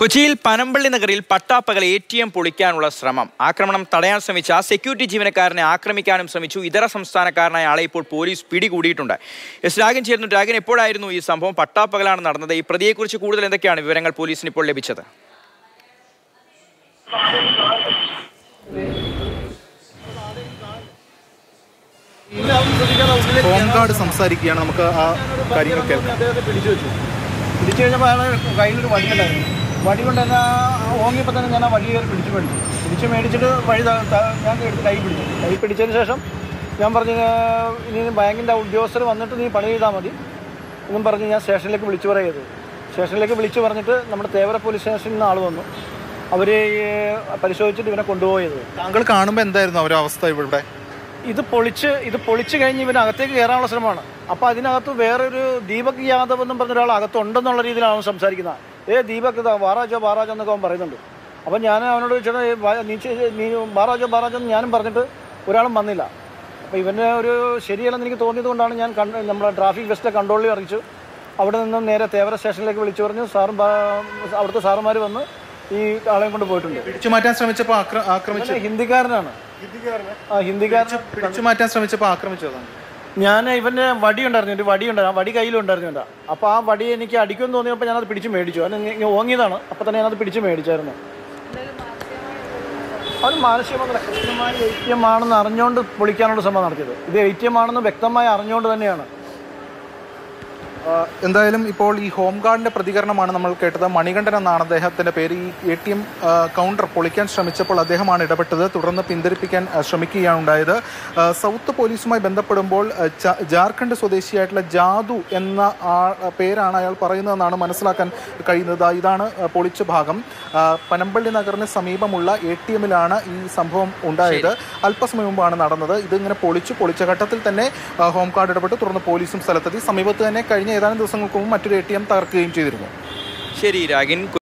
കൊച്ചിയിൽ പനമ്പള്ളി നഗറിൽ പട്ടാപ്പകൽ എ ടി എം പൊളിക്കാനുള്ള ശ്രമം. ആക്രമണം തടയാൻ ശ്രമിച്ച സെക്യൂരിറ്റി ജീവനക്കാരനെ ആക്രമിക്കാനും ശ്രമിച്ചു. ഇതര സംസ്ഥാനക്കാരനായ ആളെ ഇപ്പോൾ പോലീസ് പിടികൂടിയിട്ടുണ്ട്. എസ് രാഗൻ ചേർന്നു രാഗൻ എപ്പോഴായിരുന്നു ഈ സംഭവം? പട്ടാപ്പകലാണ് നടന്നത്. ഈ പ്രതിയെക്കുറിച്ച് കൂടുതൽ എന്തൊക്കെയാണ് വിവരങ്ങൾ പോലീസിന് ഇപ്പോൾ ലഭിച്ചത്? ഹോം ഗാർഡ് സംസാരിക്കുകയാണ്. നമുക്ക് ആ കാര്യങ്ങൾ കേൾക്കാം. അദ്ദേഹത്തെ പിടിച്ചു വെച്ചു. പിടിച്ചു കഴിഞ്ഞപ്പോൾ അയാളെ കയ്യിലൊരു വടിയുണ്ടായിരുന്നു വടി കൊണ്ട് തന്നെ ഓങ്ങിയപ്പോൾ തന്നെ ഞാൻ ആ വടി കയറി പിടിച്ചു മേടിച്ചു. പിടിച്ച് മേടിച്ചിട്ട് വഴി ഞാൻ എടുത്ത് കൈ പിടിച്ചു. കൈ പിടിച്ചതിന് ശേഷം ഞാൻ പറഞ്ഞു ഇനി ബാങ്കിന്റെ ഉദ്യോഗസ്ഥർ വന്നിട്ട് നീ പണി ചെയ്താൽ മതി. എന്നും പറഞ്ഞ് ഞാൻ സ്റ്റേഷനിലേക്ക് വിളിച്ചു പറയത് സ്റ്റേഷനിലേക്ക് വിളിച്ചു പറഞ്ഞിട്ട് നമ്മുടെ തേവര പോലീസ് സ്റ്റേഷനിൽ നിന്ന് ആൾ വന്നു. അവർ പരിശോധിച്ചിട്ട് ഇവനെ കൊണ്ടുപോയത് താങ്കൾ കാണുമ്പോൾ എന്തായിരുന്നു അവരുടെ അവസ്ഥ ഇവിടെ ഇത് പൊളിച്ച് ഇത് പൊളിച്ച് കഴിഞ്ഞ് ഇവന് അകത്തേക്ക് കയറാനുള്ള ശ്രമമാണ്. അപ്പോൾ അതിനകത്ത് വേറൊരു ദീപക് യാദവ് എന്നും പറഞ്ഞ ഒരാൾ അകത്തുണ്ടെന്നുള്ള രീതിയിലാണ് സംസാരിക്കുന്നത്. ഏ ദീപക് ഇതാ മഹാരാജോ വാറാജോ എന്നൊക്കെ അവൻ പറയുന്നുണ്ട്. അപ്പം ഞാൻ അവനോട് ചേട്ടാ നീ നീ വാറാജോ വാറാജോ എന്ന് ഞാനും പറഞ്ഞിട്ട് ഒരാളും വന്നില്ല. അപ്പോൾ ഇവന്റെ ഒരു ശരിയല്ലെന്ന് എനിക്ക് തോന്നിയത് കൊണ്ടാണ് ഞാൻ കണ്ട് നമ്മുടെ ട്രാഫിക് ബസ്റ്റിലെ കൺട്രോളിൽ അറിയിച്ചു. അവിടെ നിന്നും നേരെ തേവര സ്റ്റേഷനിലേക്ക് വിളിച്ചു പറഞ്ഞു സാറും അവിടുത്തെ സാറുമാർ വന്ന് ഈ ആളെയും കൊണ്ട് പോയിട്ടുണ്ട്. പിടിച്ചു മാറ്റാൻ ശ്രമിച്ചപ്പോൾ ആക്ര- ആക്രമിച്ചു ഹിന്ദിക്കാരനാണ്. ആ ഹിന്ദിക്കാരൻ പിടിച്ചു മാറ്റാൻ ശ്രമിച്ചപ്പോൾ ആക്രമിച്ചതാണ്. ഞാൻ ഇവന്റെ വടി ഉണ്ടായിരുന്നു ഒരു വടി ഉണ്ടായിരുന്നു വടി കയ്യിലുണ്ടായിരുന്നു എന്റെ അപ്പോൾ ആ വടി എനിക്ക് അടിക്കുമെന്ന് തോന്നിയപ്പോൾ ഞാനത് പിടിച്ച് മേടിച്ചു അത് ഓങ്ങിയതാണ് അപ്പോൾ തന്നെ ഞാനത് പിടിച്ച് മേടിച്ചായിരുന്നു അത് മാനസികമായ കൃത്യമായ എ ആണെന്ന് അറിഞ്ഞുകൊണ്ട് പൊളിക്കാനുള്ള ശ്രമം നടത്തിയത് ഇത് എ ആണെന്ന് വ്യക്തമായി അറിഞ്ഞുകൊണ്ട് തന്നെയാണ് എന്തായാലും ഇപ്പോൾ ഈ ഹോം ഗാർഡിന്റെ പ്രതികരണമാണ് നമ്മൾ കേട്ടത്. മണികണ്ഠൻ എന്നാണ് അദ്ദേഹത്തിന്റെ പേര്. ഈ എ ടി എം കൗണ്ടർ പൊളിക്കാൻ ശ്രമിച്ചപ്പോൾ അദ്ദേഹമാണ് ഇടപെട്ടത്. തുടർന്ന് പിന്തിരിപ്പിക്കാൻ ശ്രമിക്കുകയാണ് ഉണ്ടായത്. സൗത്ത് പോലീസുമായി ബന്ധപ്പെടുമ്പോൾ ജാർഖണ്ഡ് സ്വദേശിയായിട്ടുള്ള ജാദു എന്ന ആ പേരാണ് അയാൾ പറയുന്നതെന്നാണ് മനസ്സിലാക്കാൻ കഴിയുന്നത്. ഇതാണ് പൊളിച്ച ഭാഗം. പനമ്പള്ളി നഗറിന് സമീപമുള്ള എ ടി എമ്മിലാണ് ഈ സംഭവം ഉണ്ടായത്. അല്പസമയം മുമ്പാണ് നടന്നത്. ഇതിങ്ങനെ പൊളിച്ചു പൊളിച്ച ഘട്ടത്തിൽ തന്നെ ഹോം ഗാർഡ് ഇടപെട്ട്. തുടർന്ന് പോലീസും സ്ഥലത്തെത്തി. സമീപത്ത് തന്നെ കഴിഞ്ഞ ഏതാനും ദിവസങ്ങൾക്ക് മുമ്പ് മറ്റൊരു എ ടി എം തകർക്കുകയും ചെയ്തിരുന്നു. ശരി രാഗിൻ